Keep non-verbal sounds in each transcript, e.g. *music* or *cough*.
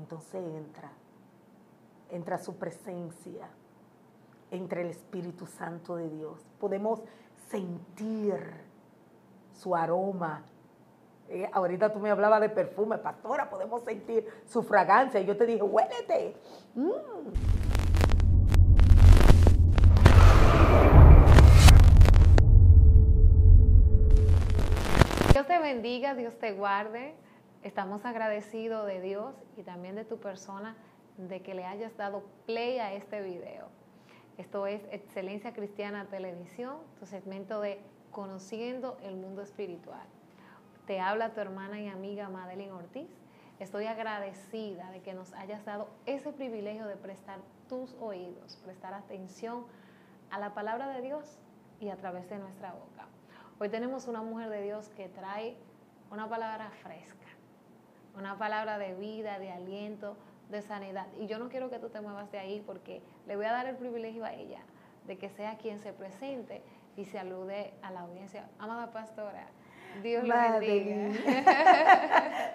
entonces entra, entra su presencia, entra el Espíritu Santo de Dios. Podemos sentir su aroma. Eh, ahorita tú me hablabas de perfume, pastora, podemos sentir su fragancia. Y yo te dije, huélete. Mm. Dios te bendiga, Dios te guarde. Estamos agradecidos de Dios y también de tu persona de que le hayas dado play a este video. Esto es Excelencia Cristiana Televisión, tu segmento de Conociendo el Mundo Espiritual. Te habla tu hermana y amiga Madeline Ortiz. Estoy agradecida de que nos hayas dado ese privilegio de prestar tus oídos, prestar atención a la palabra de Dios y a través de nuestra boca. Hoy tenemos una mujer de Dios que trae una palabra fresca una palabra de vida, de aliento, de sanidad. Y yo no quiero que tú te muevas de ahí porque le voy a dar el privilegio a ella de que sea quien se presente y se alude a la audiencia. Amada pastora, Dios bendiga.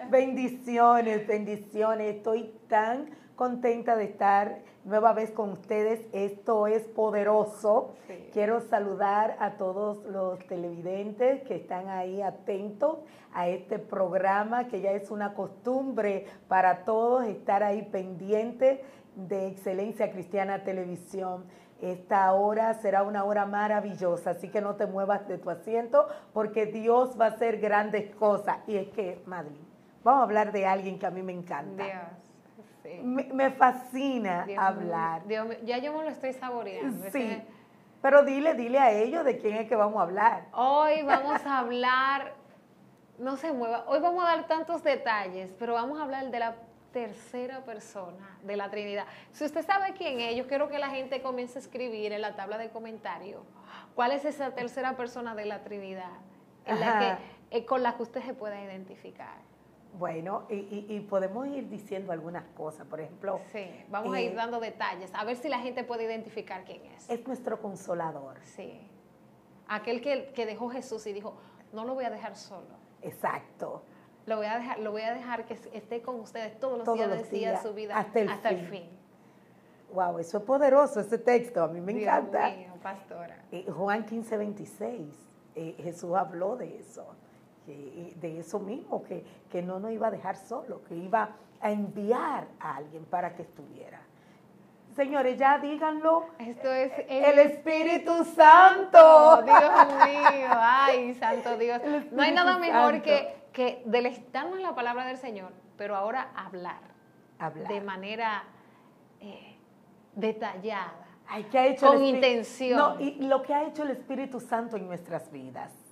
*laughs* bendiciones, bendiciones. Estoy tan contenta de estar nueva vez con ustedes. Esto es poderoso. Quiero saludar a todos los televidentes que están ahí atentos a este programa, que ya es una costumbre para todos estar ahí pendientes de Excelencia Cristiana Televisión. Esta hora será una hora maravillosa, así que no te muevas de tu asiento porque Dios va a hacer grandes cosas. Y es que, Madrid, vamos a hablar de alguien que a mí me encanta. Me, fascina hablar. ya yo me lo estoy saboreando. Sí. Pero dile, dile a ellos de quién es que vamos a hablar. Hoy vamos a hablar, no se mueva, hoy vamos a dar tantos detalles, pero vamos a hablar de la tercera persona de la Trinidad. Si usted sabe quién es, yo quiero que la gente comience a escribir en la tabla de comentarios cuál es esa tercera persona de la Trinidad en la que, eh, con la que usted se pueda identificar. Bueno, y, podemos ir diciendo algunas cosas, por ejemplo. Sí, vamos a ir eh, dando detalles, a ver si la gente puede identificar quién es. Es nuestro consolador. Sí. Aquel que, dejó Jesús y dijo, no lo voy a dejar solo. Exacto. Lo voy a dejar, lo voy a dejar que esté con ustedes todos los días de su vida hasta el, fin. Wow, eso es poderoso, ese texto, a mí me encanta. Mío, pastora. Eh, Juan 15, 26, eh, Jesús habló de eso de eso mismo, que, que no nos iba a dejar solo, que iba a enviar a alguien para que estuviera. Señores, ya díganlo. Esto es el, Espíritu, Santo. Dios mío, ay, Santo Dios. No hay nada mejor que, que deleitarnos la palabra del Señor, pero ahora hablar. Hablar. De manera eh, detallada. Ay, ¿qué ha hecho con intención. No, y lo que ha hecho el Espíritu Santo en nuestras vidas.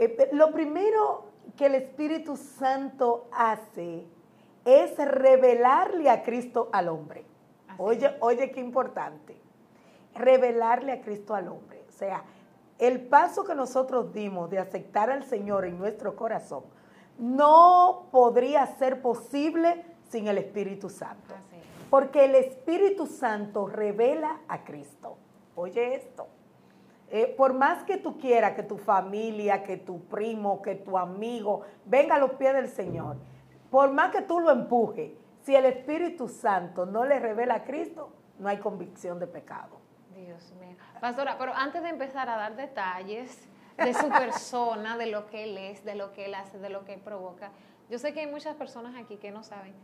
Eh, lo primero que el Espíritu Santo hace es revelarle a Cristo al hombre. oye, oye, qué importante. Revelarle a Cristo al hombre. O sea, el paso que nosotros dimos de aceptar al Señor en nuestro corazón no podría ser posible sin el Espíritu Santo. Porque el Espíritu Santo revela a Cristo. Oye esto. Eh, por más que tú quieras que tu familia, que tu primo, que tu amigo venga a los pies del Señor, por más que tú lo empujes, si el Espíritu Santo no le revela a Cristo, no hay convicción de pecado. Dios mío. Pastora, pero antes de empezar a dar detalles de su persona, de lo que él es, de lo que él hace, de lo que él provoca, yo sé que hay muchas personas aquí que no saben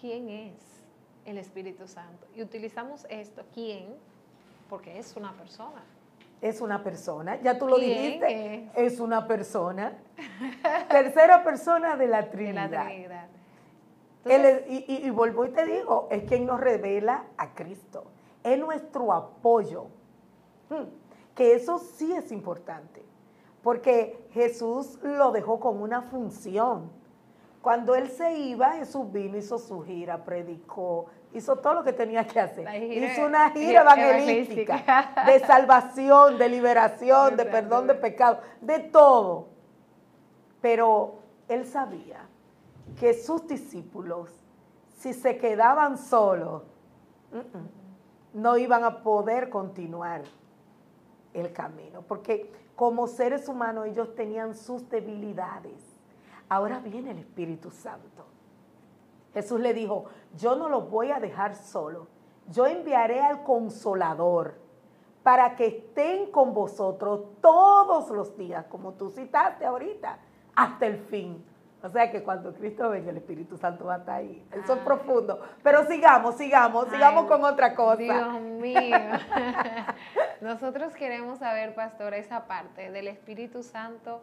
quién es el Espíritu Santo. Y utilizamos esto, quién, porque es una persona es una persona, ya tú lo dijiste, es? una persona. *laughs* Tercera persona de la Trinidad. y, vuelvo y te digo, es quien nos revela a Cristo. Es nuestro apoyo. Hmm, que eso sí es importante, porque Jesús lo dejó con una función. Cuando él se iba, Jesús vino, hizo su gira, predicó, hizo todo lo que tenía que hacer. hizo una gira evangelística de salvación, de liberación, de perdón de pecado, de todo. Pero él sabía que sus discípulos, si se quedaban solos, no iban a poder continuar el camino, porque como seres humanos ellos tenían sus debilidades. Ahora viene el Espíritu Santo Jesús le dijo, yo no los voy a dejar solo, yo enviaré al consolador para que estén con vosotros todos los días, como tú citaste ahorita, hasta el fin. O sea que cuando Cristo venga, el Espíritu Santo va a estar ahí. Eso es profundo. Pero sigamos, sigamos, sigamos con otra cosa. Dios mío. *laughs* Nosotros queremos saber, pastor, esa parte del Espíritu Santo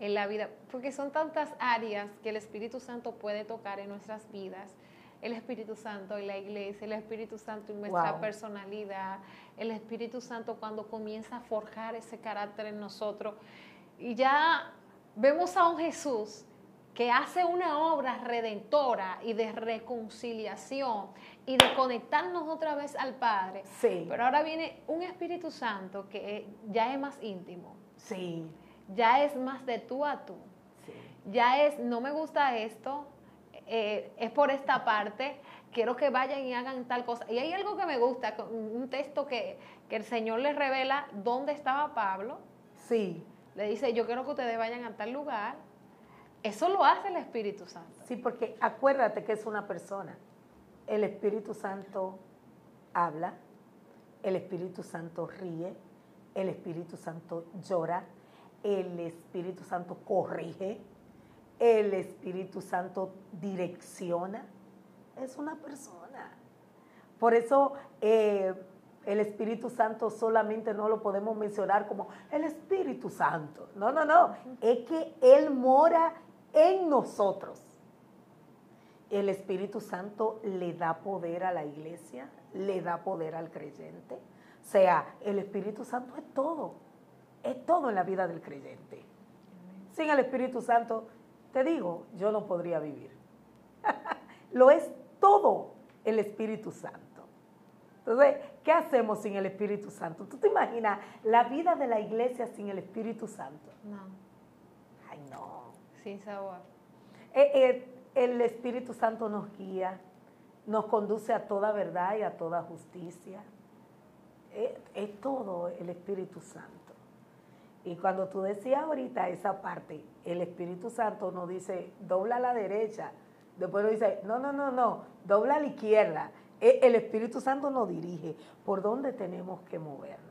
en la vida, porque son tantas áreas que el Espíritu Santo puede tocar en nuestras vidas. El Espíritu Santo en la iglesia, el Espíritu Santo en nuestra personalidad, el Espíritu Santo cuando comienza a forjar ese carácter en nosotros. Y ya vemos a un Jesús que hace una obra redentora y de reconciliación y de conectarnos otra vez al Padre. Sí. Pero ahora viene un Espíritu Santo que ya es más íntimo. Sí. Ya es más de tú a tú. Sí. Ya es, no me gusta esto, eh, es por esta parte, quiero que vayan y hagan tal cosa. Y hay algo que me gusta, un texto que, que el Señor les revela dónde estaba Pablo. Sí. Le dice, yo quiero que ustedes vayan a tal lugar eso lo hace el Espíritu Santo. Sí, porque acuérdate que es una persona. El Espíritu Santo habla, el Espíritu Santo ríe, el Espíritu Santo llora, el Espíritu Santo corrige, el Espíritu Santo direcciona. Es una persona. Por eso eh, el Espíritu Santo solamente no lo podemos mencionar como el Espíritu Santo. No, no, no. Es que Él mora en nosotros. El Espíritu Santo le da poder a la iglesia, le da poder al creyente. O sea, el Espíritu Santo es todo, es todo en la vida del creyente. Sin el Espíritu Santo, te digo, yo no podría vivir. *laughs* Lo es todo el Espíritu Santo. Entonces, ¿qué hacemos sin el Espíritu Santo? ¿Tú te imaginas la vida de la iglesia sin el Espíritu Santo? No. Ay, no. Sin sabor. Eh, eh, el Espíritu Santo nos guía, nos conduce a toda verdad y a toda justicia. Eh, es todo el Espíritu Santo. Y cuando tú decías ahorita esa parte, el Espíritu Santo nos dice, dobla a la derecha. Después nos dice, no, no, no, no, dobla a la izquierda. El Espíritu Santo nos dirige por dónde tenemos que movernos.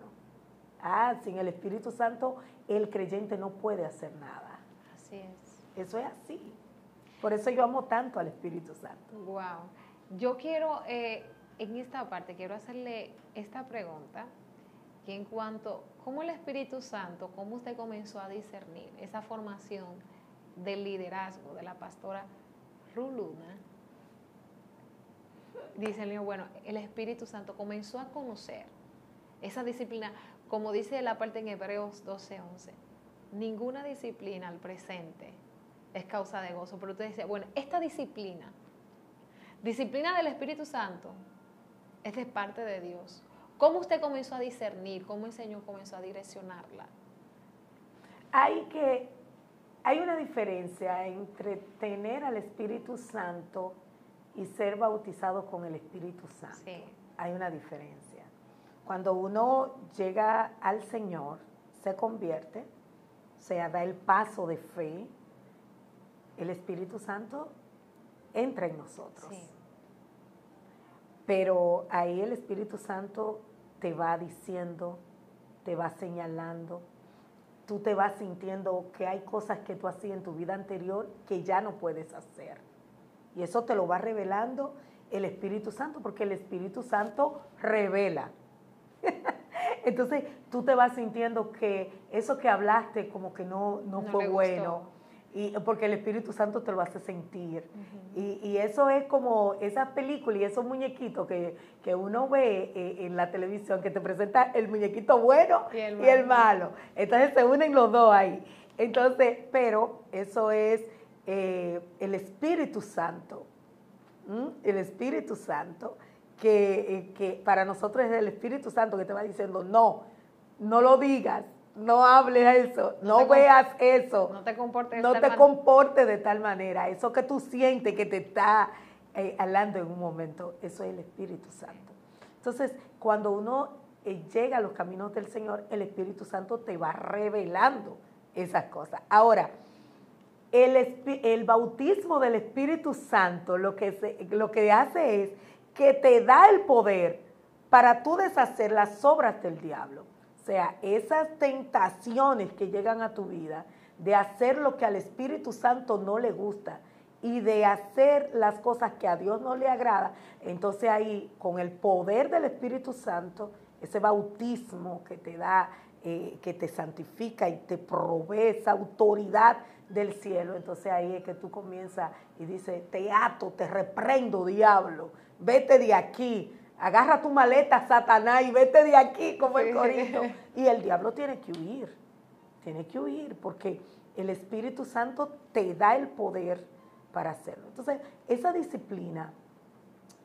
Ah, sin el Espíritu Santo el creyente no puede hacer nada. Así es. Eso es así. Por eso yo amo tanto al Espíritu Santo. Wow. Yo quiero, eh, en esta parte, quiero hacerle esta pregunta, que en cuanto, ¿cómo el Espíritu Santo, cómo usted comenzó a discernir esa formación del liderazgo de la pastora Ruluna? Dice el niño, bueno, el Espíritu Santo comenzó a conocer esa disciplina, como dice la parte en Hebreos 12:11, ninguna disciplina al presente es causa de gozo. Pero usted dice, bueno, esta disciplina, disciplina del Espíritu Santo, es de parte de Dios. ¿Cómo usted comenzó a discernir? ¿Cómo el Señor comenzó a direccionarla? Hay que, hay una diferencia entre tener al Espíritu Santo y ser bautizado con el Espíritu Santo. Sí. Hay una diferencia. Cuando uno llega al Señor, se convierte, o sea, da el paso de fe, el Espíritu Santo entra en nosotros. Pero ahí el Espíritu Santo te va diciendo, te va señalando, tú te vas sintiendo que hay cosas que tú hacías en tu vida anterior que ya no puedes hacer. Y eso te lo va revelando el Espíritu Santo, porque el Espíritu Santo revela. *laughs* Entonces tú te vas sintiendo que eso que hablaste como que no, no, fue bueno y porque el Espíritu Santo te lo hace sentir. y, eso es como esa película y esos muñequitos que, uno ve eh, en la televisión, que te presenta el muñequito bueno y el, malo. Entonces se unen los dos ahí. Entonces, pero eso es eh, el Espíritu Santo. El Espíritu Santo, que, eh, que para nosotros es el Espíritu Santo que te va diciendo, no, no lo digas, no hables eso, no, veas eso. No te comportes de, no te comportes de tal manera. Eso que tú sientes que te está eh, hablando en un momento, eso es el Espíritu Santo. Entonces, cuando uno eh, llega a los caminos del Señor, el Espíritu Santo te va revelando esas cosas. Ahora, el, bautismo del Espíritu Santo lo que, lo que hace es que te da el poder para tú deshacer las obras del diablo. O sea, esas tentaciones que llegan a tu vida de hacer lo que al Espíritu Santo no le gusta y de hacer las cosas que a Dios no le agrada, entonces ahí con el poder del Espíritu Santo, ese bautismo que te da, eh, que te santifica y te provee esa autoridad del cielo. Entonces ahí es que tú comienzas y dices, te ato, te reprendo, diablo, vete de aquí, agarra tu maleta, Satanás, y vete de aquí como el corito. *laughs* Y el diablo tiene que huir, tiene que huir, porque el Espíritu Santo te da el poder para hacerlo. Entonces, esa disciplina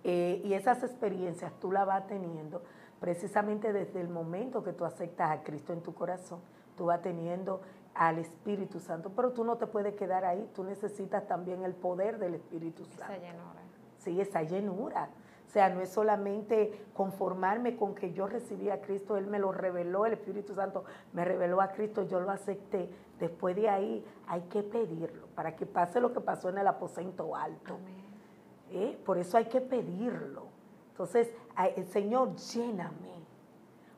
eh, y esas experiencias tú la vas teniendo precisamente desde el momento que tú aceptas a Cristo en tu corazón, tú vas teniendo al Espíritu Santo, pero tú no te puedes quedar ahí, tú necesitas también el poder del Espíritu Santo. Esa llenura. Sí, esa llenura. O sea, no es solamente conformarme con que yo recibí a Cristo, Él me lo reveló, el Espíritu Santo me reveló a Cristo, yo lo acepté. Después de ahí hay que pedirlo para que pase lo que pasó en el aposento alto. ¿Eh? Por eso hay que pedirlo. Entonces, el Señor, lléname.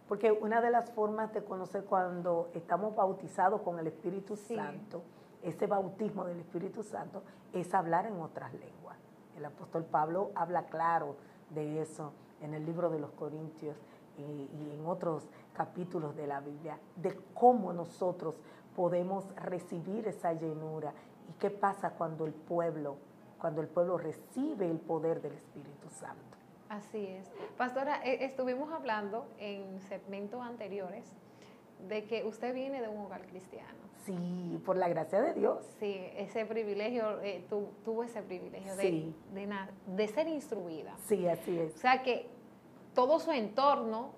Porque una de las formas de conocer cuando estamos bautizados con el Espíritu Santo, ese bautismo del Espíritu Santo, es hablar en otras lenguas. El apóstol Pablo habla claro de eso en el libro de los Corintios y, en otros capítulos de la Biblia, de cómo nosotros podemos recibir esa llenura y qué pasa cuando el pueblo, cuando el pueblo recibe el poder del Espíritu Santo. Así es. Pastora, eh, estuvimos hablando en segmentos anteriores de que usted viene de un hogar cristiano. Sí, por la gracia de Dios. Sí, ese privilegio, eh, tuvo ese privilegio de, de, ser instruida. Sí, así es. O sea que todo su entorno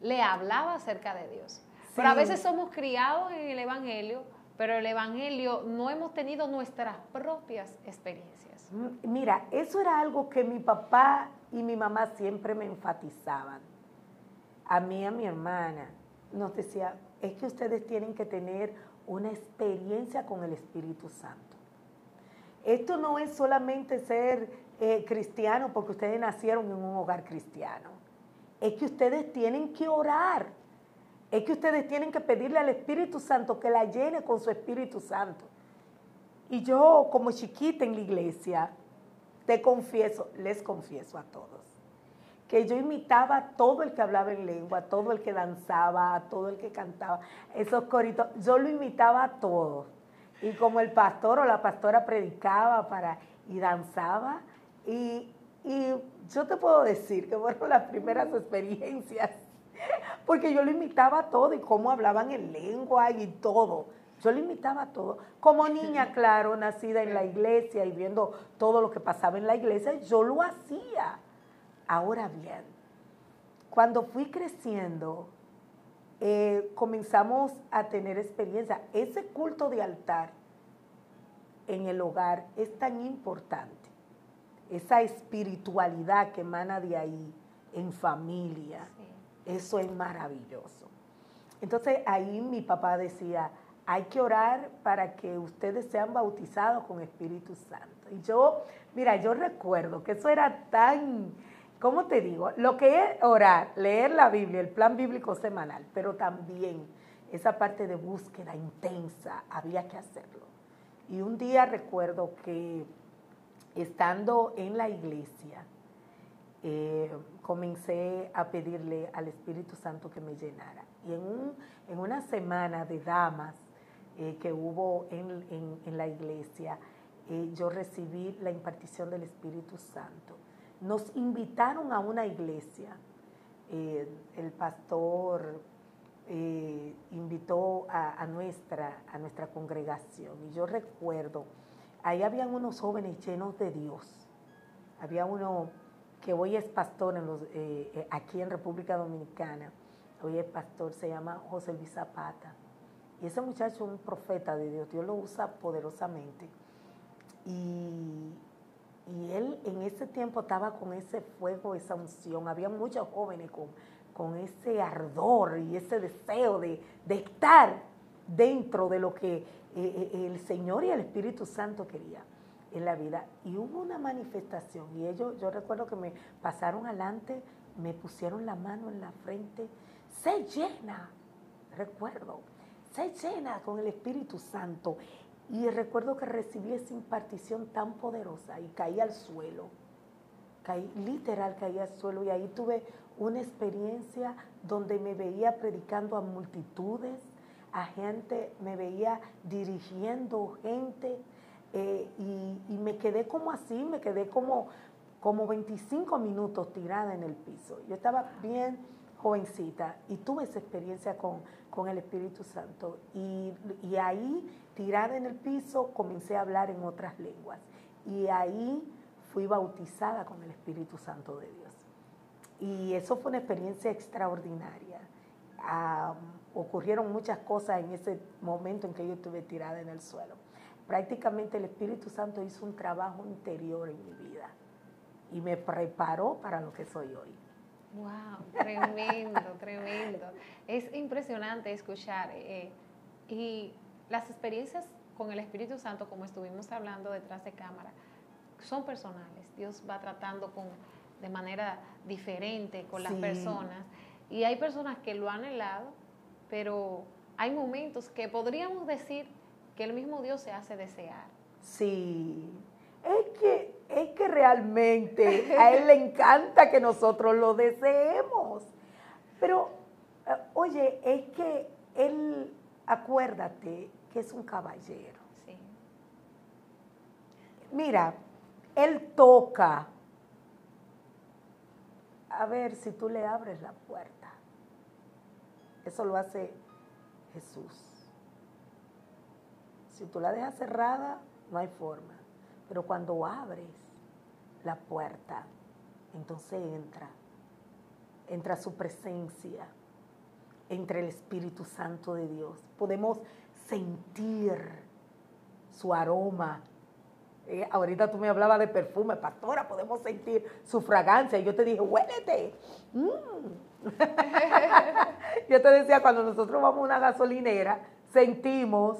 le hablaba acerca de Dios. Pero a veces somos criados en el Evangelio, pero el Evangelio no hemos tenido nuestras propias experiencias. Mm, mira, eso era algo que mi papá y mi mamá siempre me enfatizaban. A mí, a mi hermana, nos decía, es que ustedes tienen que tener una experiencia con el Espíritu Santo. Esto no es solamente ser eh, cristiano porque ustedes nacieron en un hogar cristiano. Es que ustedes tienen que orar. Es que ustedes tienen que pedirle al Espíritu Santo que la llene con su Espíritu Santo. Y yo, como chiquita en la iglesia, te confieso, les confieso a todos, que yo imitaba a todo el que hablaba en lengua, a todo el que danzaba, a todo el que cantaba, esos coritos, yo lo imitaba a todos. Y como el pastor o la pastora predicaba para, y danzaba, y, y yo te puedo decir que fueron las primeras experiencias, *laughs* porque yo lo imitaba a todo y cómo hablaban en lengua y todo. Yo le imitaba todo. Como niña, claro, nacida en la iglesia y viendo todo lo que pasaba en la iglesia, yo lo hacía. Ahora bien, cuando fui creciendo, eh, comenzamos a tener experiencia. Ese culto de altar en el hogar es tan importante. Esa espiritualidad que emana de ahí, en familia, eso es maravilloso. Entonces ahí mi papá decía, hay que orar para que ustedes sean bautizados con Espíritu Santo. Y yo, mira, yo recuerdo que eso era tan, ¿cómo te digo? Lo que es orar, leer la Biblia, el plan bíblico semanal, pero también esa parte de búsqueda intensa, había que hacerlo. Y un día recuerdo que estando en la iglesia, eh, comencé a pedirle al Espíritu Santo que me llenara. Y en, un, en una semana de damas, eh, que hubo en, la iglesia, eh, yo recibí la impartición del Espíritu Santo. Nos invitaron a una iglesia. Eh, el pastor invitó a, nuestra, a nuestra congregación. Y yo recuerdo, ahí habían unos jóvenes llenos de Dios. Había uno que hoy es pastor en los, aquí en República Dominicana. Hoy es pastor, se llama José Luis Zapata y ese muchacho es un profeta de Dios, Dios lo usa poderosamente. Y, él en ese tiempo estaba con ese fuego, esa unción. Había muchos jóvenes con, con ese ardor y ese deseo de, estar dentro de lo que eh, eh, el Señor y el Espíritu Santo quería en la vida. Y hubo una manifestación y ellos, yo recuerdo que me pasaron adelante, me pusieron la mano en la frente, se llena, recuerdo, se llena con el Espíritu Santo. Y recuerdo que recibí esa impartición tan poderosa y caí al suelo. Caí, literal caí al suelo y ahí tuve una experiencia donde me veía predicando a multitudes, a gente, me veía dirigiendo gente eh, y, me quedé como así, me quedé como, como 25 minutos tirada en el piso. Yo estaba bien jovencita y tuve esa experiencia con, con el Espíritu Santo y, y ahí tirada en el piso comencé a hablar en otras lenguas y ahí fui bautizada con el Espíritu Santo de Dios. Y eso fue una experiencia extraordinaria. ocurrieron muchas cosas en ese momento en que yo estuve tirada en el suelo. Prácticamente el Espíritu Santo hizo un trabajo interior en mi vida y me preparó para lo que soy hoy. Wow, tremendo, *laughs* tremendo. Es impresionante escuchar eh, y las experiencias con el Espíritu Santo, como estuvimos hablando detrás de cámara, son personales. Dios va tratando con de manera diferente con las personas. Y hay personas que lo han helado, pero hay momentos que podríamos decir que el mismo Dios se hace desear. Sí, es que, es que realmente a Él le *laughs* encanta que nosotros lo deseemos. Pero, eh, oye, es que Él, acuérdate que es un caballero. Sí. Mira, Él toca a ver si tú le abres la puerta. Eso lo hace Jesús. Si tú la dejas cerrada, no hay forma. Pero cuando abres la puerta, entonces entra. Entra su presencia. Entra el Espíritu Santo de Dios. Podemos sentir su aroma eh, ahorita tú me hablabas de perfume, pastora, podemos sentir su fragancia. Y yo te dije, huélete. Mm. *laughs* yo te decía, cuando nosotros vamos a una gasolinera, sentimos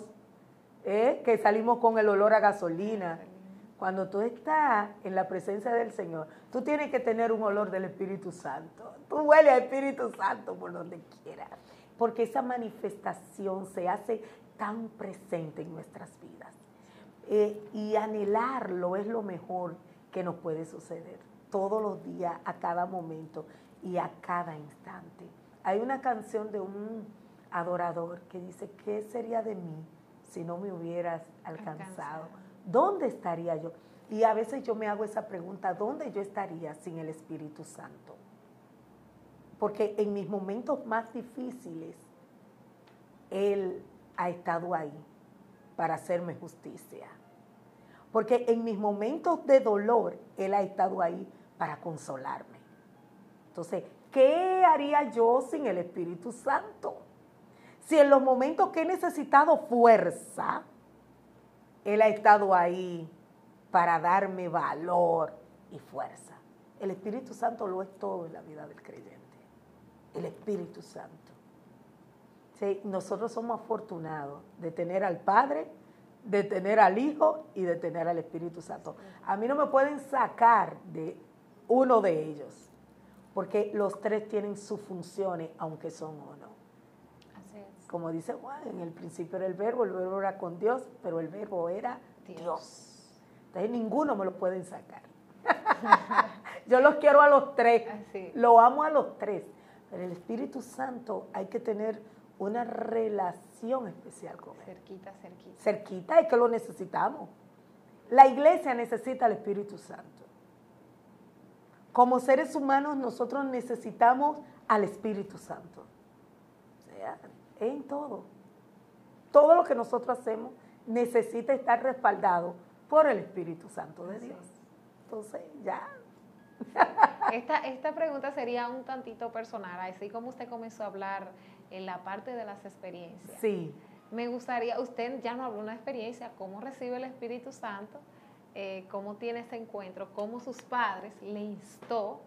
eh, que salimos con el olor a gasolina. Cuando tú estás en la presencia del Señor, tú tienes que tener un olor del Espíritu Santo. Tú hueles al Espíritu Santo por donde quieras. Porque esa manifestación se hace tan presente en nuestras vidas. Eh, y anhelarlo es lo mejor que nos puede suceder todos los días, a cada momento y a cada instante. Hay una canción de un adorador que dice, ¿qué sería de mí si no me hubieras alcanzado? ¿Dónde estaría yo? Y a veces yo me hago esa pregunta, ¿dónde yo estaría sin el Espíritu Santo? Porque en mis momentos más difíciles, Él ha estado ahí para hacerme justicia. Porque en mis momentos de dolor, Él ha estado ahí para consolarme. Entonces, ¿qué haría yo sin el Espíritu Santo? Si en los momentos que he necesitado fuerza, Él ha estado ahí para darme valor y fuerza. El Espíritu Santo lo es todo en la vida del creyente. El Espíritu Santo. nosotros somos afortunados de tener al Padre de tener al Hijo y de tener al Espíritu Santo. A mí no me pueden sacar de uno de ellos, porque los tres tienen sus funciones, aunque son uno. Así. Como dice Juan, en el principio era el verbo, el verbo era con Dios, pero el verbo era Dios. Entonces ninguno me lo pueden sacar. *laughs* Yo los quiero a los tres, lo amo a los tres, pero el Espíritu Santo hay que tener una relación especial con Él. Cerquita, cerquita. Cerquita, es que lo necesitamos. La iglesia necesita al Espíritu Santo. Como seres humanos nosotros necesitamos al Espíritu Santo. O sea, en todo. Todo lo que nosotros hacemos necesita estar respaldado por el Espíritu Santo de Dios. Entonces, ya. Esta, esta pregunta sería un tantito personal, así como usted comenzó a hablar en la parte de las experiencias. Sí. Me gustaría, usted ya no habló una experiencia, cómo recibe el Espíritu Santo, eh, cómo tiene ese encuentro, cómo sus padres le instó,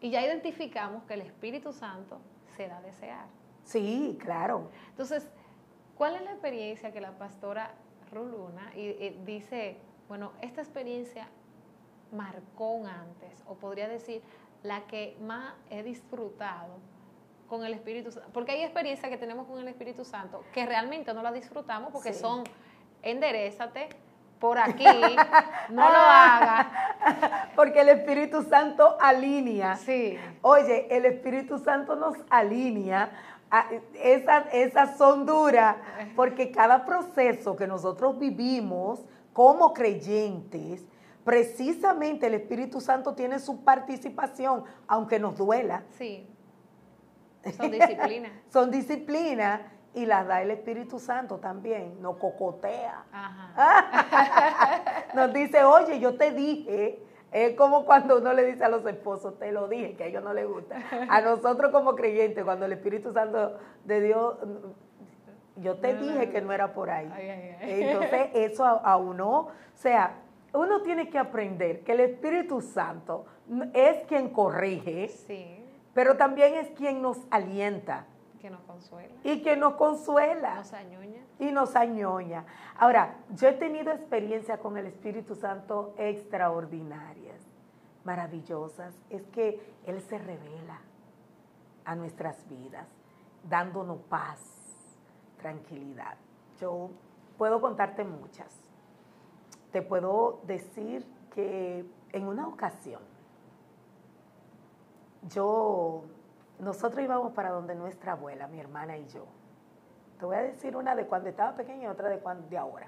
y ya identificamos que el Espíritu Santo se da a desear. Sí, claro. Entonces, ¿cuál es la experiencia que la pastora Ruluna y, dice, bueno, esta experiencia marcó un antes, o podría decir, la que más he disfrutado con el Espíritu Santo, porque hay experiencias que tenemos con el Espíritu Santo que realmente no la disfrutamos porque son enderezate, por aquí, *laughs* no lo haga. *laughs* Porque el Espíritu Santo alinea. Sí. Oye, el Espíritu Santo nos alinea. Esas esa son duras, porque cada proceso que nosotros vivimos como creyentes, precisamente el Espíritu Santo tiene su participación, aunque nos duela. Sí. *laughs* Son disciplinas. son disciplinas y las da el Espíritu Santo también, nos cocotea. *laughs* nos dice, oye, yo te dije, es como cuando uno le dice a los esposos, te lo dije, que a ellos no les gusta. A *laughs* nosotros como creyentes, cuando el Espíritu Santo de Dios, yo te dije que no era por ahí. Entonces, *laughs* eso a, uno, o sea, uno tiene que aprender que el Espíritu Santo es quien corrige, pero también es quien nos alienta. Que nos consuela. Y que nos consuela. Nos añoña. Y nos añoña. Ahora, yo he tenido experiencias con el Espíritu Santo extraordinarias, maravillosas. Es que Él se revela a nuestras vidas, dándonos paz, tranquilidad. Yo puedo contarte muchas. Te puedo decir que en una ocasión yo nosotros íbamos para donde nuestra abuela, mi hermana y yo. Te voy a decir una de cuando estaba pequeña y otra de, cuando, de ahora.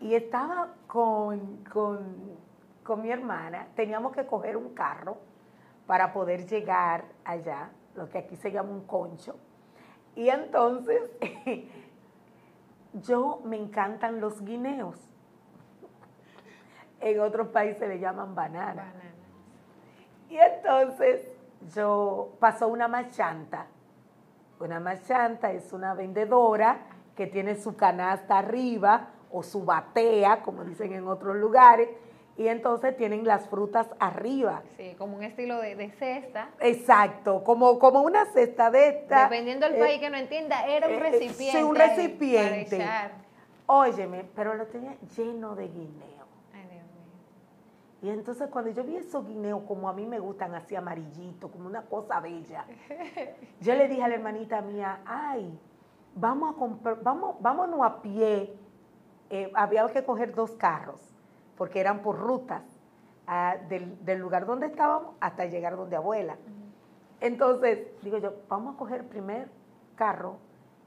Y estaba con, con mi hermana, teníamos que coger un carro para poder llegar allá, lo que aquí se llama un concho. Y entonces, *laughs* yo me encantan los guineos. En otros países le llaman banana. Y entonces yo pasó una machanta. Una machanta es una vendedora que tiene su canasta arriba o su batea, como dicen en otros lugares, y entonces tienen las frutas arriba. Sí, como un estilo de, cesta. Exacto, como, como una cesta de esta. Dependiendo del país eh, que no entienda, era un eh, recipiente. Sí, un recipiente. Óyeme, pero lo tenía lleno de guineo. Y entonces cuando yo vi esos guineos como a mí me gustan, así amarillito, como una cosa bella, yo le dije a la hermanita mía, ay, vamos a comprar, vamos, vámonos a pie. Eh, había que coger dos carros, porque eran por rutas, ah, del, lugar donde estábamos hasta llegar donde abuela. Entonces, digo yo, vamos a coger el primer carro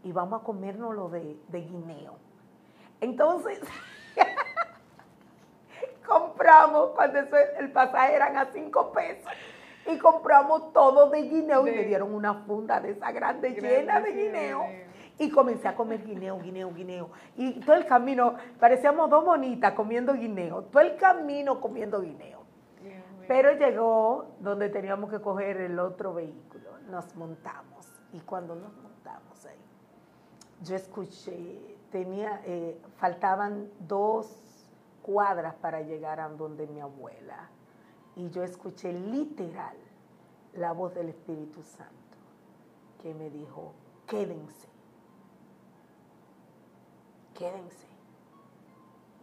y vamos a comernos lo de, de guineo. Entonces, *laughs* compramos, cuando el pasaje eran a cinco pesos, y compramos todo de guineo y me dieron una funda de esa grande, llena de guineo. Y comencé a comer guineo, guineo, guineo. Y todo el camino, parecíamos dos bonitas comiendo guineo, todo el camino comiendo guineo. Pero llegó donde teníamos que coger el otro vehículo, nos montamos. Y cuando nos montamos ahí, yo escuché, tenía, eh, faltaban dos cuadras para llegar a donde mi abuela. Y yo escuché literal la voz del Espíritu Santo que me dijo, quédense, quédense.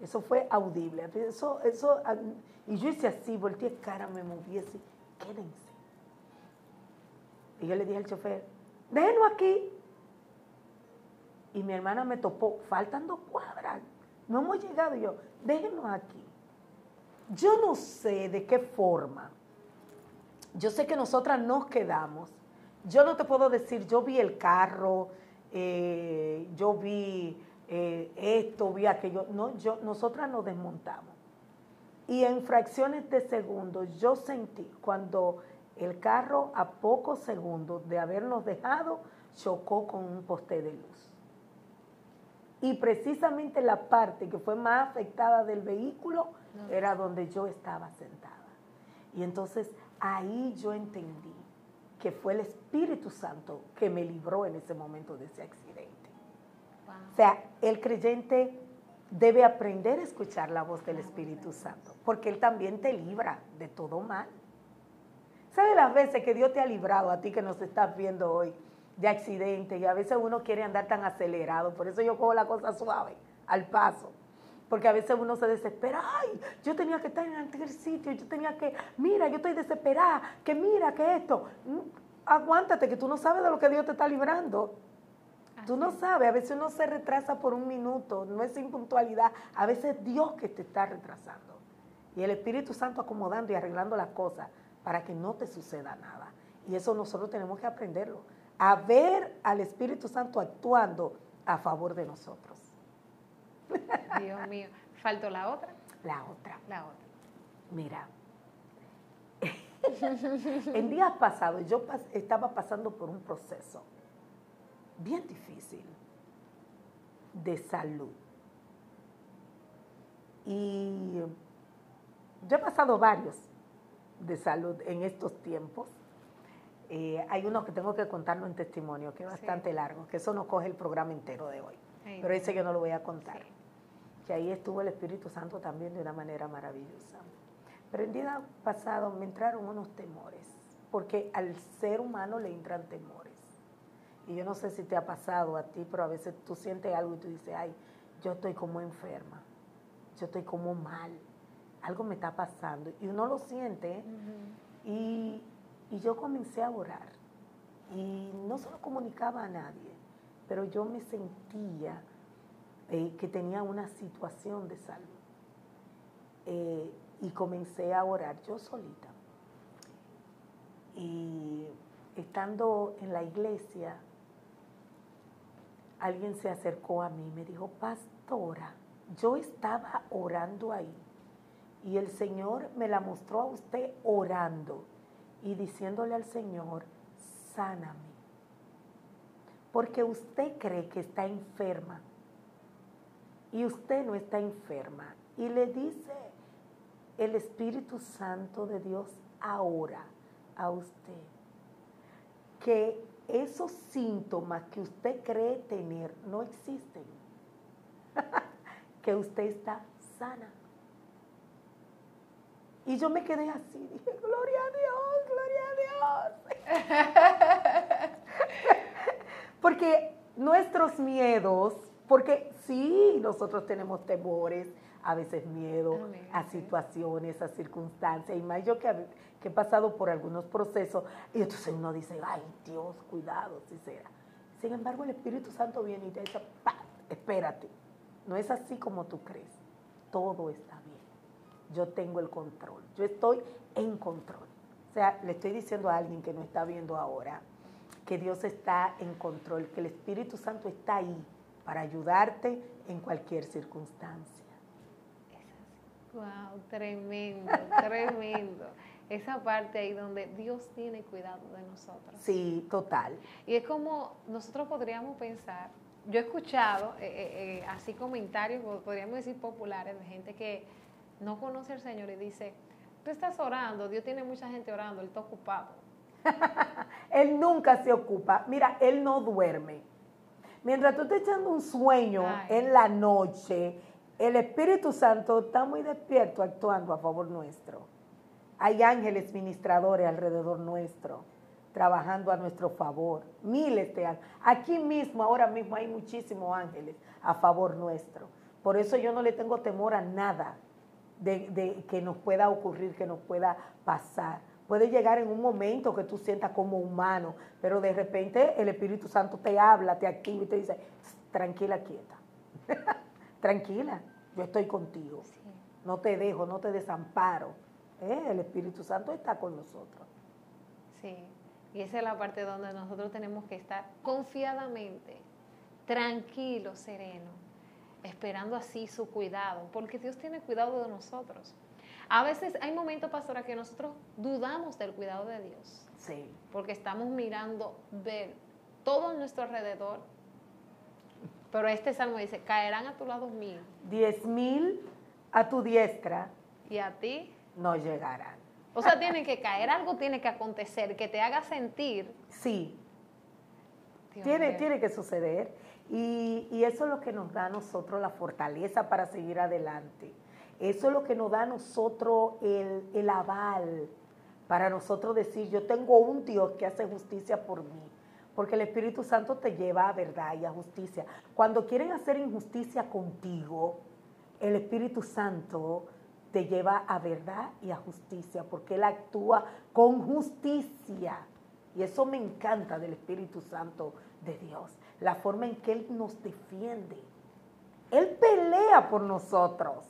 Eso fue audible. Eso, eso, y yo hice así, volteé cara, me moví así, quédense. Y yo le dije al chofer, déjenos aquí. Y mi hermana me topó, faltan dos cuadras, no hemos llegado. yo, déjenos aquí. Yo no sé de qué forma. Yo sé que nosotras nos quedamos. Yo no te puedo decir, yo vi el carro, eh, yo vi eh, esto, vi aquello. No, yo, nosotras nos desmontamos. Y en fracciones de segundos yo sentí cuando el carro a pocos segundos de habernos dejado chocó con un poste de luz. Y precisamente la parte que fue más afectada del vehículo era donde yo estaba sentada. Y entonces ahí yo entendí que fue el Espíritu Santo que me libró en ese momento de ese accidente. O sea, el creyente debe aprender a escuchar la voz del Espíritu Santo, porque Él también te libra de todo mal. ¿Sabe las veces que Dios te ha librado a ti que nos estás viendo hoy? De accidente y a veces uno quiere andar tan acelerado, por eso yo cojo la cosa suave, al paso. Porque a veces uno se desespera, ay, yo tenía que estar en aquel sitio, yo tenía que, mira, yo estoy desesperada, que mira, que esto. Mm, aguántate, que tú no sabes de lo que Dios te está librando. Tú no sabes, a veces uno se retrasa por un minuto, no es impuntualidad, a veces es Dios que te está retrasando. Y el Espíritu Santo acomodando y arreglando las cosas para que no te suceda nada. Y eso nosotros tenemos que aprenderlo, a ver al Espíritu Santo actuando a favor de nosotros. *laughs* Dios mío, ¿faltó la otra? La otra. La otra. Mira, *laughs* en días pasados yo estaba pasando por un proceso bien difícil de salud. Y yo he pasado varios de salud en estos tiempos. Eh, hay uno que tengo que contarlo en testimonio, que es bastante largo, que eso no coge el programa entero de hoy. pero ese yo no lo voy a contar. Que ahí estuvo el Espíritu Santo también de una manera maravillosa. Pero en día pasado me entraron unos temores, porque al ser humano le entran temores. Y yo no sé si te ha pasado a ti, pero a veces tú sientes algo y tú dices, ay, yo estoy como enferma, yo estoy como mal, algo me está pasando. Y uno lo siente y, yo comencé a orar. Y no se lo comunicaba a nadie, pero yo me sentía eh, que tenía una situación de salud. Eh, y comencé a orar yo solita. Y estando en la iglesia, alguien se acercó a mí y me dijo, pastora, yo estaba orando ahí y el Señor me la mostró a usted orando y diciéndole al Señor, sáname, porque usted cree que está enferma y usted no está enferma. Y le dice el Espíritu Santo de Dios ahora a usted que esos síntomas que usted cree tener no existen. *laughs* que usted está sana. Y yo me quedé así, dije, gloria a Dios, gloria a Dios. *laughs* porque nuestros miedos, porque sí, nosotros tenemos temores, a veces miedo a situaciones, a circunstancias, y más yo que, he pasado por algunos procesos, y entonces uno dice, ay Dios, cuidado, si será. Sin embargo, el Espíritu Santo viene y te dice, espérate, no es así como tú crees, todo está yo tengo el control, yo estoy en control. O sea, le estoy diciendo a alguien que no está viendo ahora que Dios está en control, que el Espíritu Santo está ahí para ayudarte en cualquier circunstancia. Wow, tremendo, *laughs* tremendo. Esa parte ahí donde Dios tiene cuidado de nosotros. Sí, total. Y es como nosotros podríamos pensar, yo he escuchado eh, eh, eh, así comentarios, podríamos decir populares, de gente que no conoce al Señor y dice, tú estás orando, Dios tiene mucha gente orando, Él está ocupado. *laughs* él nunca se ocupa. Mira, Él no duerme. Mientras tú estás echando un sueño en la noche, el Espíritu Santo está muy despierto actuando a favor nuestro. Hay ángeles ministradores alrededor nuestro, trabajando a nuestro favor. Miles de ángeles. Aquí mismo, ahora mismo, hay muchísimos ángeles a favor nuestro. Por eso yo no le tengo temor a nada de, que nos pueda ocurrir, que nos pueda pasar. Puede llegar en un momento que tú sientas como humano, pero de repente el Espíritu Santo te habla, te activa y te dice, tranquila, quieta. *laughs* tranquila, yo estoy contigo. No te dejo, no te desamparo. ¿eh? El Espíritu Santo está con nosotros. Sí, y esa es la parte donde nosotros tenemos que estar confiadamente, tranquilos, serenos, esperando así su cuidado, porque Dios tiene cuidado de nosotros. A veces hay momentos, pastora, que nosotros dudamos del cuidado de Dios. Sí. Porque estamos mirando ver todo nuestro alrededor pero este salmo dice, caerán a tu lado mil. Diez mil a tu diestra. Y a ti. No llegarán. O sea, tiene que caer, algo tiene que acontecer, que te haga sentir. Sí. tiene, tiene que suceder. Y, eso es lo que nos da a nosotros la fortaleza para seguir adelante. Eso es lo que nos da a nosotros el, el aval para nosotros decir, yo tengo un Dios que hace justicia por mí. porque el Espíritu Santo te lleva a verdad y a justicia. Cuando quieren hacer injusticia contigo, el Espíritu Santo te lleva a verdad y a justicia, porque Él actúa con justicia. Y eso me encanta del Espíritu Santo de Dios, la forma en que Él nos defiende. Él pelea por nosotros.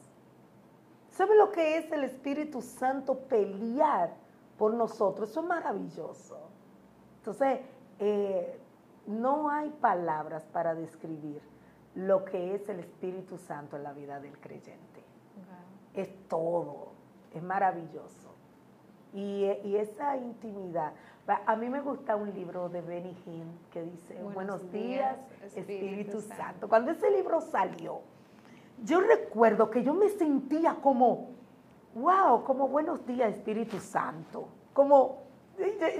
¿Sabe lo que es el Espíritu Santo pelear por nosotros? Eso es maravilloso. Entonces, eh, no hay palabras para describir lo que es el Espíritu Santo en la vida del creyente. Es todo, es maravilloso. Y, esa intimidad. A mí me gusta un libro de Benny Hinn que dice, Buenos, días, Espíritu, Santo. Cuando ese libro salió, yo recuerdo que yo me sentía como, wow, como buenos días, Espíritu Santo. Como,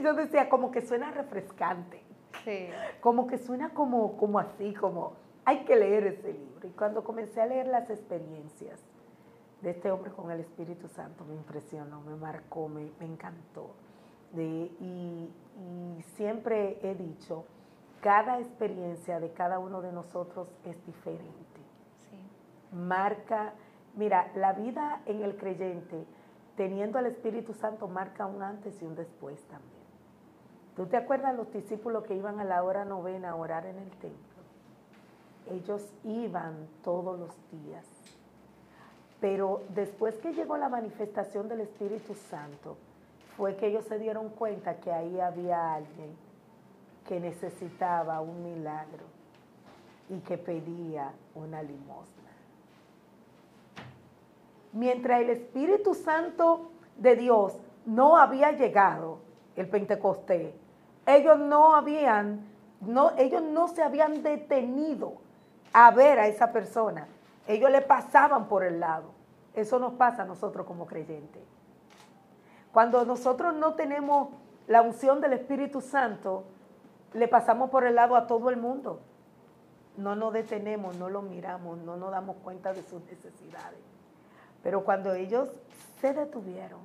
yo decía, como que suena refrescante. Como que suena como, como así, como hay que leer ese libro. Y cuando comencé a leer las experiencias de este hombre con el Espíritu Santo, me impresionó, me marcó, me, encantó. Y, siempre he dicho, cada experiencia de cada uno de nosotros es diferente. Marca, mira, la vida en el creyente, teniendo al Espíritu Santo, marca un antes y un después también. ¿Tú te acuerdas los discípulos que iban a la hora novena a orar en el templo? Ellos iban todos los días. Pero después que llegó la manifestación del Espíritu Santo, fue que ellos se dieron cuenta que ahí había alguien que necesitaba un milagro y que pedía una limosna. Mientras el Espíritu Santo de Dios no había llegado, el Pentecostés, ellos no habían, no, ellos no se habían detenido a ver a esa persona. Ellos le pasaban por el lado. Eso nos pasa a nosotros como creyentes. Cuando nosotros no tenemos la unción del Espíritu Santo, le pasamos por el lado a todo el mundo. No nos detenemos, no lo miramos, no nos damos cuenta de sus necesidades. Pero cuando ellos se detuvieron,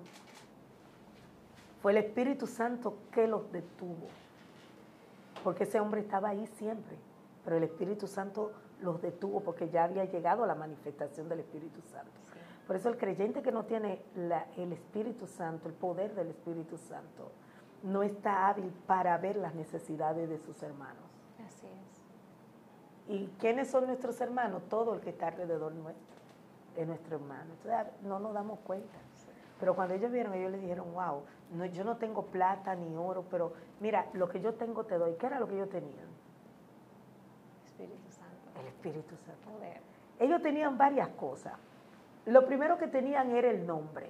fue el Espíritu Santo que los detuvo. Porque ese hombre estaba ahí siempre. Pero el Espíritu Santo los detuvo porque ya había llegado la manifestación del Espíritu Santo. Por eso el creyente que no tiene el Espíritu Santo, el poder del Espíritu Santo, no está hábil para ver las necesidades de sus hermanos. Así es. ¿Y quiénes son nuestros hermanos? Todo el que está alrededor nuestro, es nuestro hermano. Entonces no nos damos cuenta. Pero cuando ellos vieron, ellos le dijeron, wow, no, yo no tengo plata ni oro, pero mira, lo que yo tengo te doy. ¿Qué era lo que ellos tenían? Espíritu Santo. El Espíritu Santo. Ellos tenían varias cosas. Lo primero que tenían era el nombre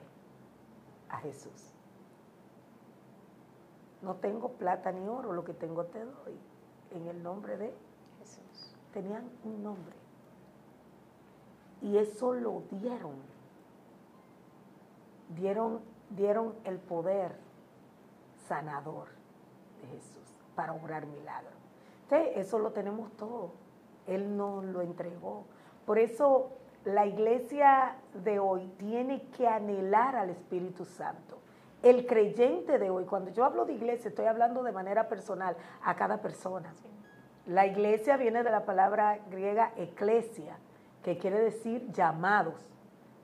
a Jesús. No tengo plata ni oro, lo que tengo te doy. En el nombre de Jesús. Tenían un nombre. Y eso lo dieron dieron, dieron el poder sanador de Jesús para obrar milagros. Entonces, eso lo tenemos todo. Él nos lo entregó. Por eso la iglesia de hoy tiene que anhelar al Espíritu Santo. El creyente de hoy, cuando yo hablo de iglesia, estoy hablando de manera personal a cada persona. La iglesia viene de la palabra griega eclesia, que quiere decir llamados.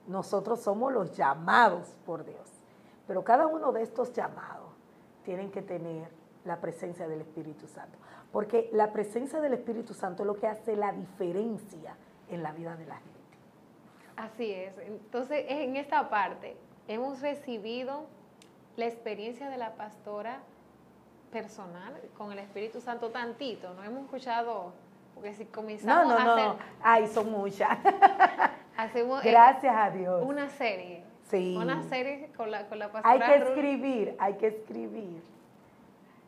Nosotros somos los llamados por Dios. Pero cada uno de estos llamados tienen que tener la presencia del Espíritu Santo. Porque la presencia del Espíritu Santo es lo que hace la diferencia en la vida de la gente. Así es. Entonces, en esta parte, hemos recibido la experiencia de la pastora personal con el Espíritu Santo tantito. No hemos escuchado, porque si comenzamos no, no, a hacer... No, ay, son muchas. *laughs* Hacemos Gracias a Dios. Una serie. Sí. Una serie con la, con la pastora Hay que escribir, hay que escribir.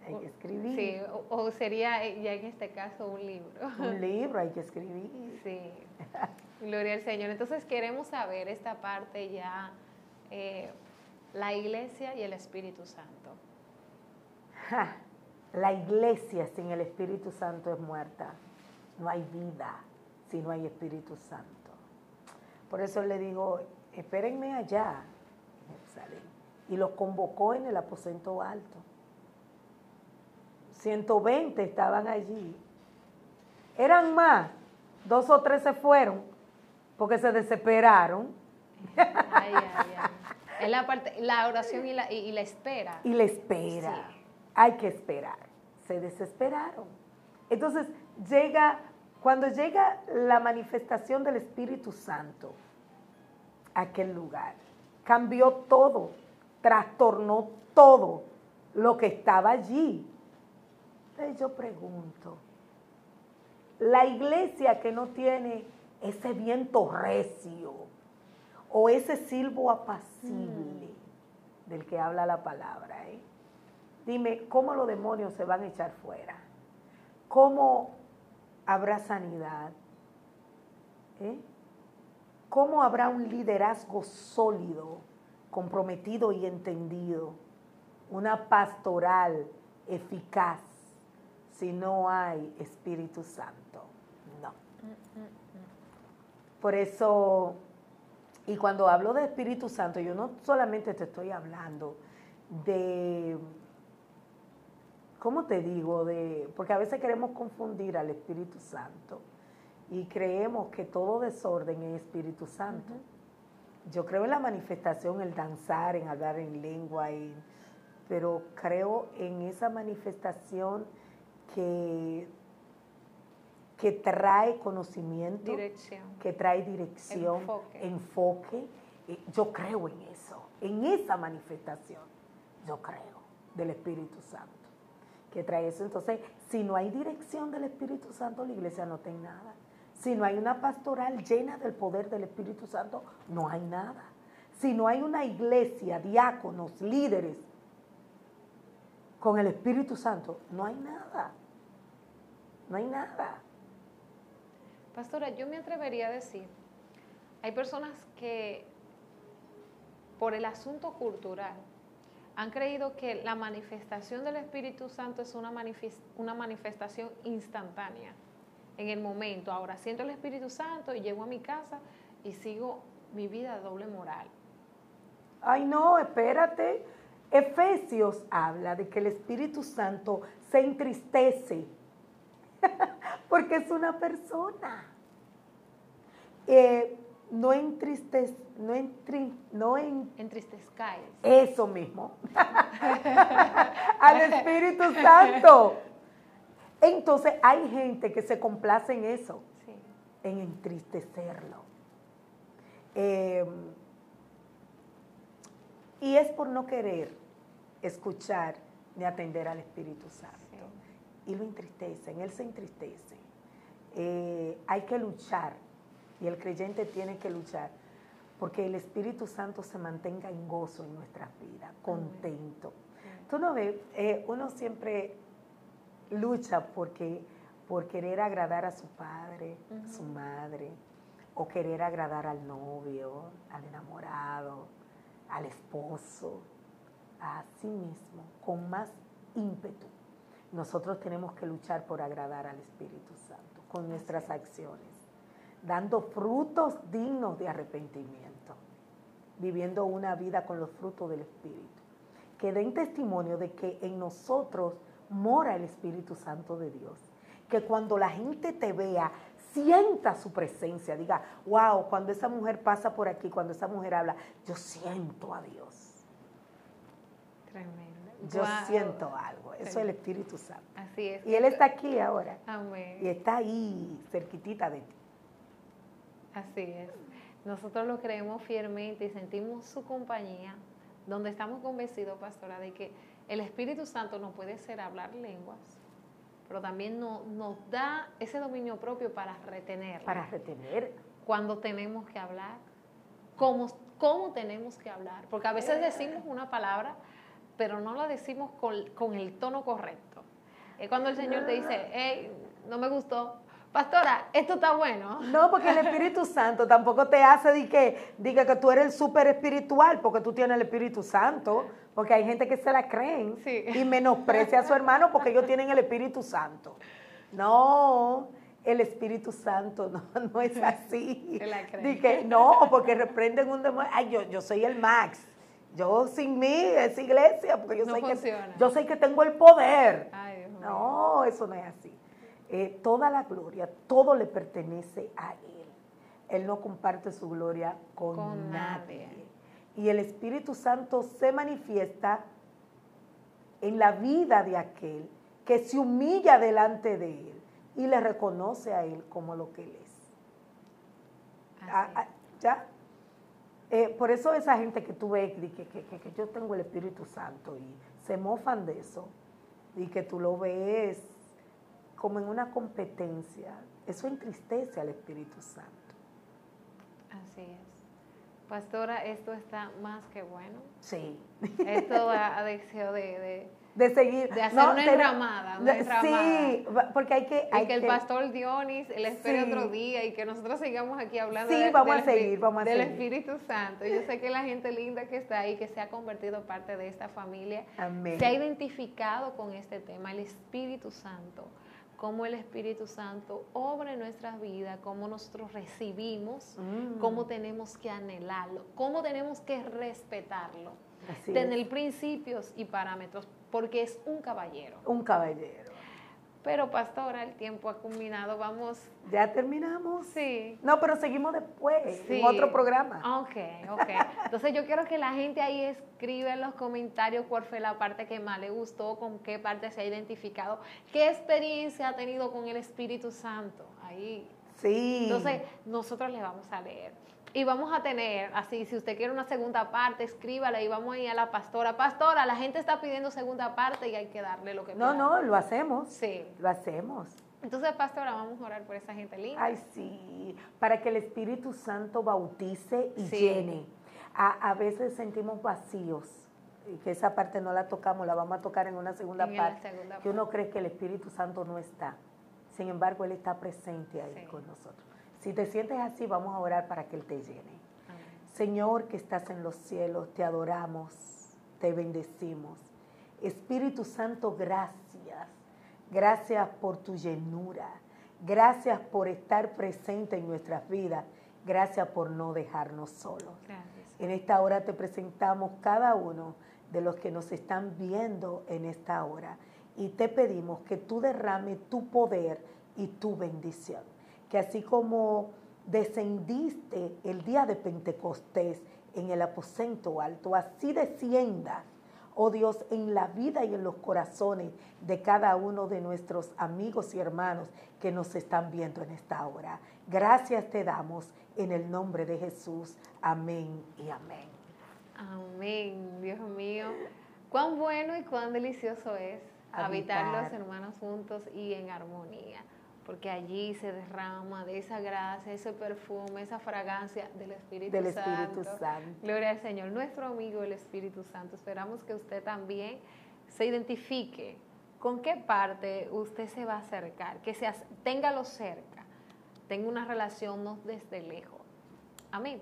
Hay que escribir. Sí, o, sería ya en este caso un libro. Un *laughs* libro, hay que escribir. Sí. *laughs* Gloria al Señor. Entonces queremos saber esta parte ya, eh, la iglesia y el Espíritu Santo. La iglesia sin el Espíritu Santo es muerta. No hay vida si no hay Espíritu Santo. Por eso le digo, espérenme allá Y los convocó en el aposento alto. 120 estaban allí. Eran más, dos o tres se fueron porque se desesperaron. Ay, ay, ay. Es la parte, la oración y la, y, la espera. Y la espera. Hay que esperar. Se desesperaron. Entonces, llega, cuando llega la manifestación del Espíritu Santo a aquel lugar, cambió todo, trastornó todo lo que estaba allí. Entonces yo pregunto, la iglesia que no tiene ese viento recio o ese silbo apacible mm. del que habla la palabra, ¿eh? dime, ¿cómo los demonios se van a echar fuera? ¿Cómo habrá sanidad? ¿Eh? ¿Cómo habrá un liderazgo sólido, comprometido y entendido? Una pastoral eficaz si no hay Espíritu Santo. No. Por eso, y cuando hablo de Espíritu Santo, yo no solamente te estoy hablando de, ¿cómo te digo? De, porque a veces queremos confundir al Espíritu Santo y creemos que todo desorden es Espíritu Santo. Yo creo en la manifestación, el danzar, en hablar en lengua, pero creo en esa manifestación que, que trae conocimiento, que trae dirección, enfoque. Eh, yo creo en eso, en esa manifestación. Yo creo del Espíritu Santo que trae eso. Entonces, si no hay dirección del Espíritu Santo, la iglesia no tiene nada. Si no hay una pastoral llena del poder del Espíritu Santo, no hay nada. Si no hay una iglesia, diáconos, líderes con el Espíritu Santo, no hay nada. No hay nada. Pastora, yo me atrevería a decir, hay personas que por el asunto cultural han creído que la manifestación del Espíritu Santo es una, manifestación instantánea, en el momento. Ahora siento el Espíritu Santo y llego a mi casa y sigo mi vida doble moral. Ay, no, espérate. Efesios habla de que el Espíritu Santo se entristece *laughs* porque es una persona. Eh, no entristez, no, no en, entristezcáis. Eso mismo. *laughs* Al Espíritu Santo. Entonces hay gente que se complace en eso, en entristecerlo. Em, y es por no querer escuchar ni atender al Espíritu Santo. Y lo entristecen, Él se entristece. Eh, hay que luchar y el creyente tiene que luchar porque el Espíritu Santo se mantenga en gozo en nuestras vidas, contento. Tú no ves, eh, uno siempre lucha porque, por querer agradar a su padre, su madre, o querer agradar al novio, al enamorado, al esposo, a sí mismo, con más ímpetu. Nosotros tenemos que luchar por agradar al Espíritu Santo con nuestras acciones, dando frutos dignos de arrepentimiento, viviendo una vida con los frutos del Espíritu, que den testimonio de que en nosotros mora el Espíritu Santo de Dios. Que cuando la gente te vea, sienta su presencia, diga, wow, cuando esa mujer pasa por aquí, cuando esa mujer habla, yo siento a Dios. Tremendo. Yo siento algo, eso es el Espíritu Santo. Así es. Y Él está aquí ahora. Amén. Y está ahí, cerquitita de ti. Así es. Nosotros lo creemos fielmente y sentimos su compañía, donde estamos convencidos, pastora, de que el Espíritu Santo nos puede hacer hablar lenguas, pero también nos da ese dominio propio para retener. Para retener. Cuando tenemos que hablar, cómo, cómo tenemos que hablar. Porque a veces decimos una palabra, pero no la decimos con, el tono correcto. Es cuando el Señor te dice, hey, no me gustó, Pastora, esto está bueno. No, porque el Espíritu Santo tampoco te hace de que diga que tú eres el súper espiritual porque tú tienes el Espíritu Santo, porque hay gente que se la creen y menosprecia a su hermano porque ellos tienen el Espíritu Santo. No, el Espíritu Santo no, es así. Dije, no, porque reprenden un demonio. Ay, yo, yo soy el Max. Yo sin mí es iglesia, porque yo, sé, que, yo sé que tengo el poder. No, eso no es así. Eh, toda la gloria, todo le pertenece a Él. Él no comparte su gloria con, nadie. Y el Espíritu Santo se manifiesta en la vida de aquel que se humilla delante de Él y le reconoce a Él como lo que Él es. Ah, ah, ¿Ya? Eh, por eso esa gente que tú ves que, que, que, yo tengo el Espíritu Santo y se mofan de eso y que tú lo ves como en una competencia, eso entristece al Espíritu Santo. Así es. Pastora, esto está más que bueno. Sí. Esto ha deseo de de seguir. De hacer una, enramada, Sí, porque hay que... Hay y que el pastor Dionis le espere otro día y que nosotros sigamos aquí hablando sí, vamos a seguir, vamos a del Espíritu Santo. Yo sé que la gente linda que está ahí, que se ha convertido parte de esta familia, se ha identificado con este tema, el Espíritu Santo cómo el Espíritu Santo obra en nuestras vidas, cómo nosotros recibimos, mm. cómo tenemos que anhelarlo, cómo tenemos que respetarlo, tener principios y parámetros porque es un caballero. Un caballero. Pero pastora, el tiempo ha culminado, vamos. ¿Ya terminamos? Sí. No, pero seguimos después, en otro programa. Ok, ok. Entonces yo quiero que la gente ahí escriba en los comentarios cuál fue la parte que más le gustó, con qué parte se ha identificado, qué experiencia ha tenido con el Espíritu Santo. Ahí. Sí. Entonces nosotros le vamos a leer. Y vamos a tener, así, si usted quiere una segunda parte, escríbala y vamos a ir a la pastora. Pastora, la gente está pidiendo segunda parte y hay que darle lo que No, no, lo hacemos. Sí. Lo hacemos. Entonces, pastora, vamos a orar por esa gente linda. Ay, sí, para que el Espíritu Santo bautice y llene. A, a, veces sentimos vacíos, y que esa parte no la tocamos, la vamos a tocar en una segunda parte, que uno cree que el Espíritu Santo no está. Sin embargo, Él está presente ahí con nosotros. Si te sientes así, vamos a orar para que Él te llene. Señor que estás en los cielos, te adoramos, te bendecimos. Espíritu Santo, gracias. Gracias por tu llenura. Gracias por estar presente en nuestras vidas. Gracias por no dejarnos solos. En esta hora te presentamos cada uno de los que nos están viendo en esta hora y te pedimos que tú derrame tu poder y tu bendición que así como descendiste el día de Pentecostés en el aposento alto, así descienda, oh Dios, en la vida y en los corazones de cada uno de nuestros amigos y hermanos que nos están viendo en esta hora. Gracias te damos en el nombre de Jesús. Amén y amén. Amén, Dios mío. Cuán bueno y cuán delicioso es habitar los hermanos juntos y en armonía porque allí se derrama de esa gracia, ese perfume, esa fragancia del Espíritu, del Espíritu Santo. Gloria al Señor, nuestro amigo el Espíritu Santo. Esperamos que usted también se identifique con qué parte usted se va a acercar, que se, téngalo cerca, tenga una relación no desde lejos. Amén.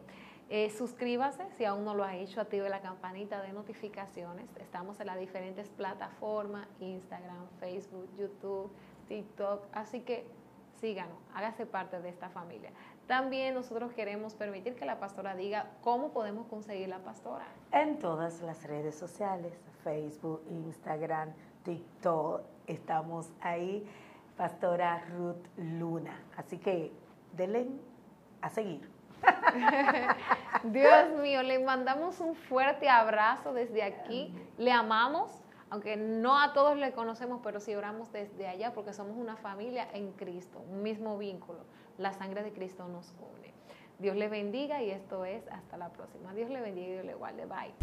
Eh, suscríbase si aún no lo ha hecho, active la campanita de notificaciones. Estamos en las diferentes plataformas, Instagram, Facebook, YouTube, TikTok. Así que síganos, hágase parte de esta familia. También nosotros queremos permitir que la pastora diga cómo podemos conseguir la pastora. En todas las redes sociales, Facebook, Instagram, TikTok, estamos ahí, Pastora Ruth Luna. Así que denle a seguir. *laughs* Dios mío, le mandamos un fuerte abrazo desde aquí. Le amamos, aunque no a todos le conocemos, pero sí oramos desde allá porque somos una familia en Cristo, un mismo vínculo. La sangre de Cristo nos une. Dios le bendiga y esto es hasta la próxima. Dios le bendiga y Dios le guarde. Bye.